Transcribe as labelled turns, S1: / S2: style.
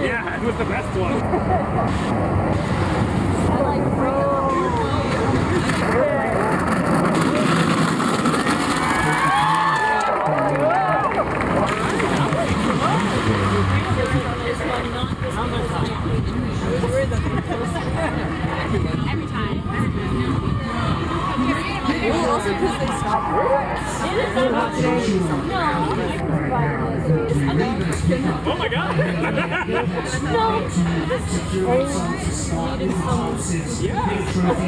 S1: was a good one.
S2: Yeah, it was the best one.
S1: I like
S3: Every time.
S1: also because they stopped
S2: Oh my god!
S1: No.
S2: yeah.